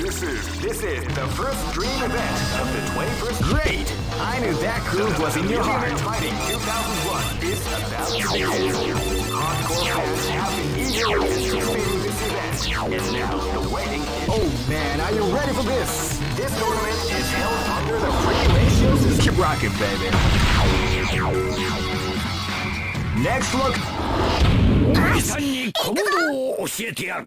This is this is the first dream event of the 21st. Great! I knew that groove was in your heart. Fighting 2001 is about to begin. Hardcore fans have been eagerly anticipating this event, and now the waiting. Oh man, are you ready for this? This tournament is held under the regulations. system. Keep rocking, baby. Next look. 兄さんにコンボを教えてやる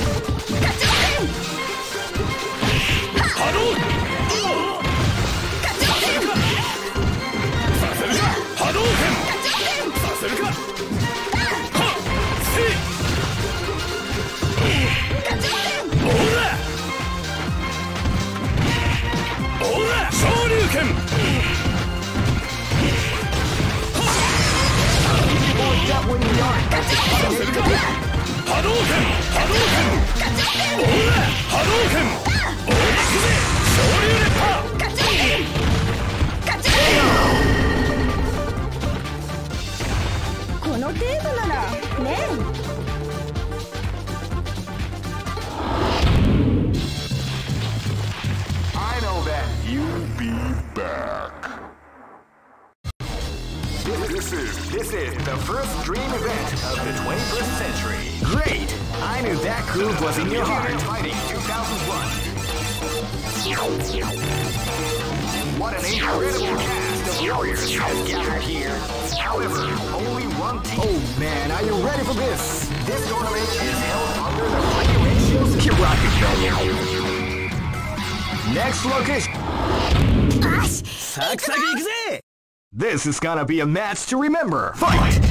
剣波動拳波動拳波動拳 first dream event of the 21st century. Great! I knew that groove was in your heart. Fighting 2001. What an incredible cast of warriors has gathered here. However, only one team. Oh man, are you ready for this? This tournament is held under the regulations of Kiraki. Next location. Gosh! This is gonna be a match to remember. Fight.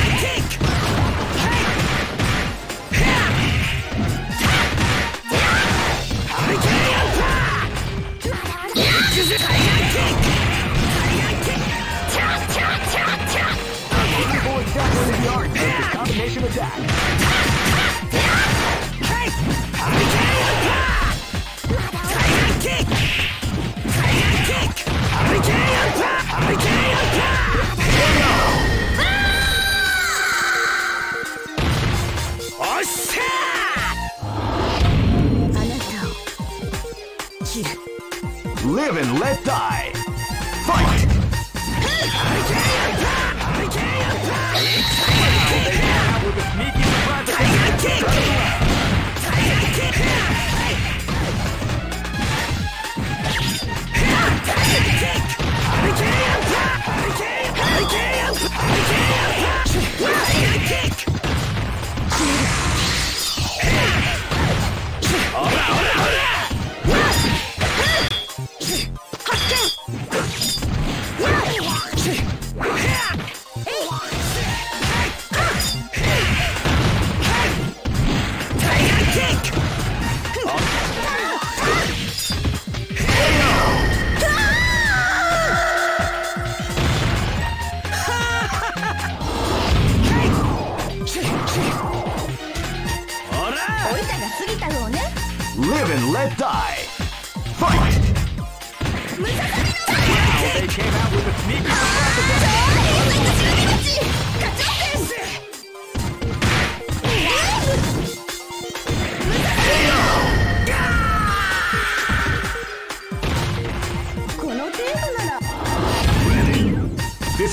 attack!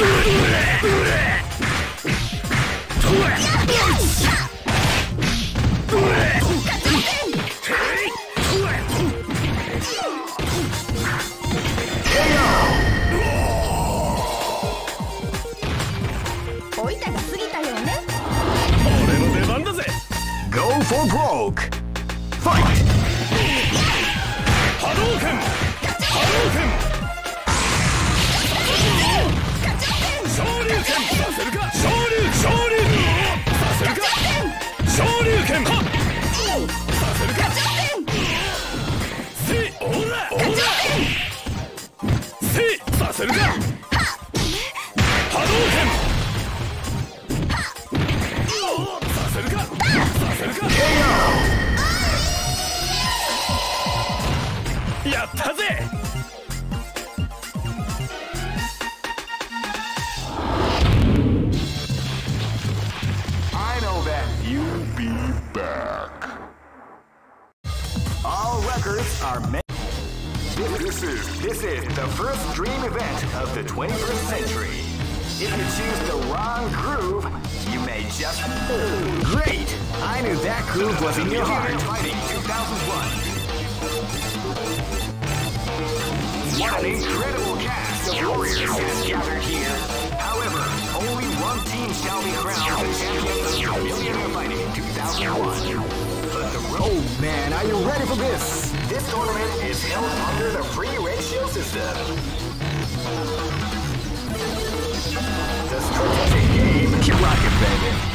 Blech! Blech! 2001. But the oh man, are you ready for this? This tournament is held under the free ratio system. The strategic game. Keep rocking, baby.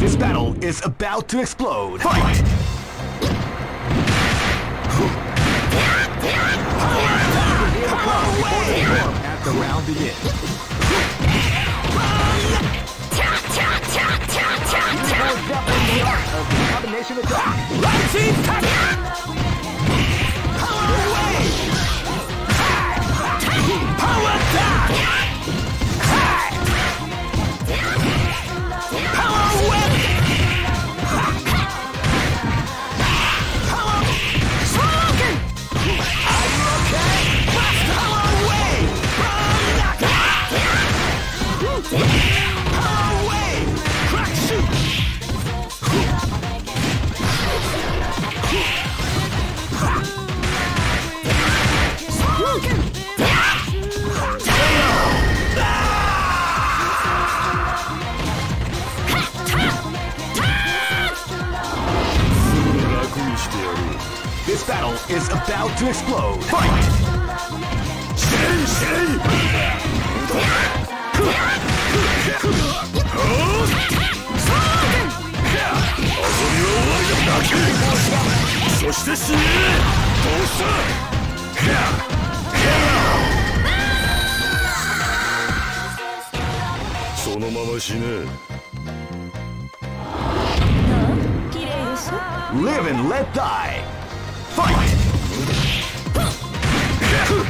This battle is about to explode. Fight! At the round begins. Combination attack. Rising attack! Power wave! Power attack! のまま死ね Live and let die! Fight! Don't shoot!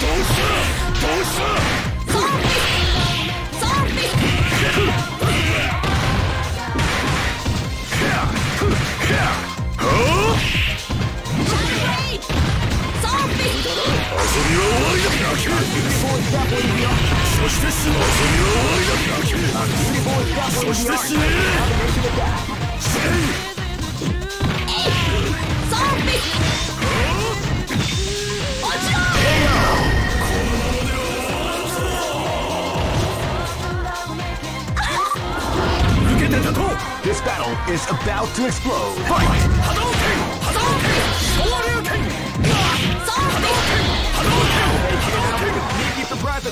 Don't shoot! Don't shoot! して死ぬそして死ねゾンビ落ちろ抜けてたと This battle is about to explode. Fight! 波動拳波動拳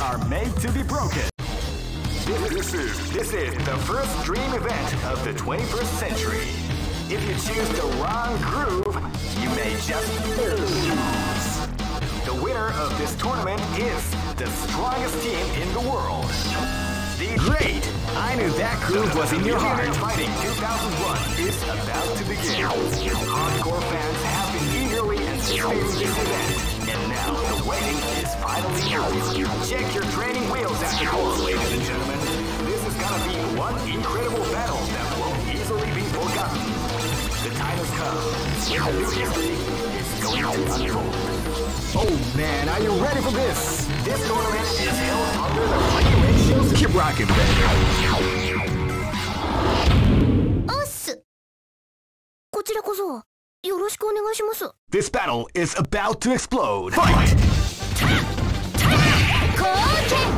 are made to be broken. This is this is the first dream event of the 21st century. If you choose the wrong groove, you may just lose. The winner of this tournament is the strongest team in the world. The great! I knew that groove was in your heart. Fighting 2001 is about to begin. Hardcore fans and now the wedding is finally out. Check your training wheels at the door, ladies and gentlemen. This is gonna be one incredible battle that won't easily be forgotten. The time has come. The new history is going to unfold. Oh man, are you ready for this? This tournament is held under the regulations. Keep rocking, baby. This battle is about to explode. Fight! 攻撃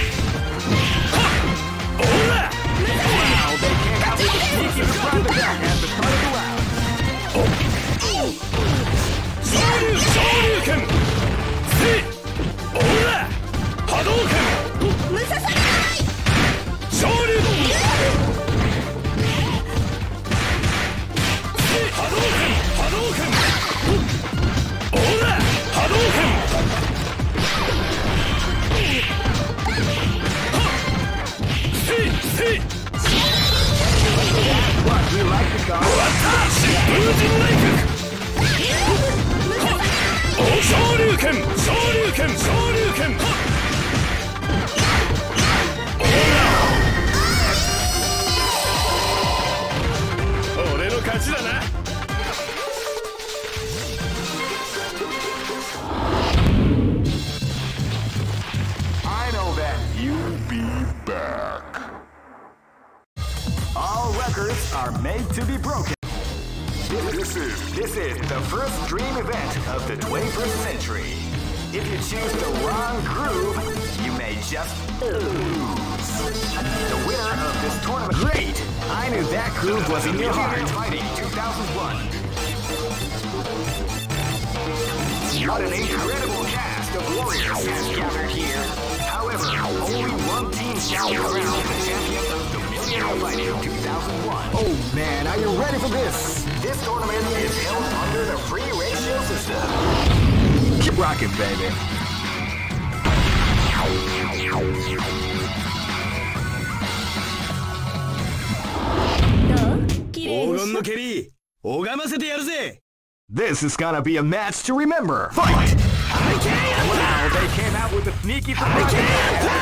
2001. Oh man, are you ready for this? This tournament is held under the free ratio system. Keep rocking, baby. This is gonna be a match to remember. Fight! Wow, they came out with a sneaky... Hurricane!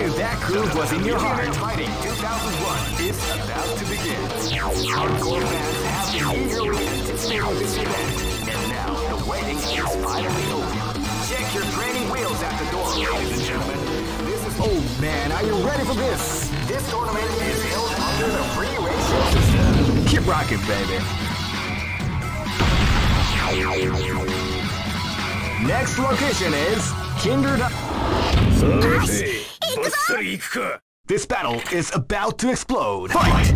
knew that groove was in your heart. Fighting 2001 is about to begin. Hardcore fans and now the is over. Check your wheels the door, ladies and gentlemen. This is oh man, are you ready for this? This tournament is held under the free ratio system. Keep rocking, baby. Next location is Kindred. This battle is about to explode. Fight!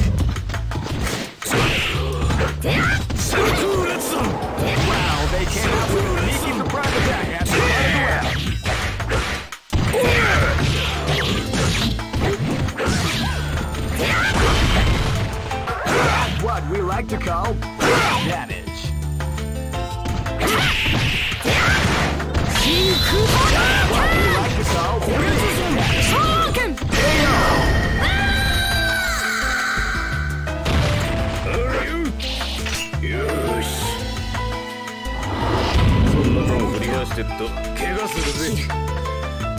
Wow, they came out sneaky surprise attack of the round. what we like to call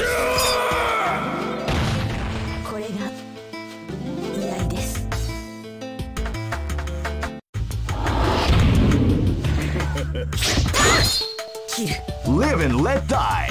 これが居合です。Live and let die.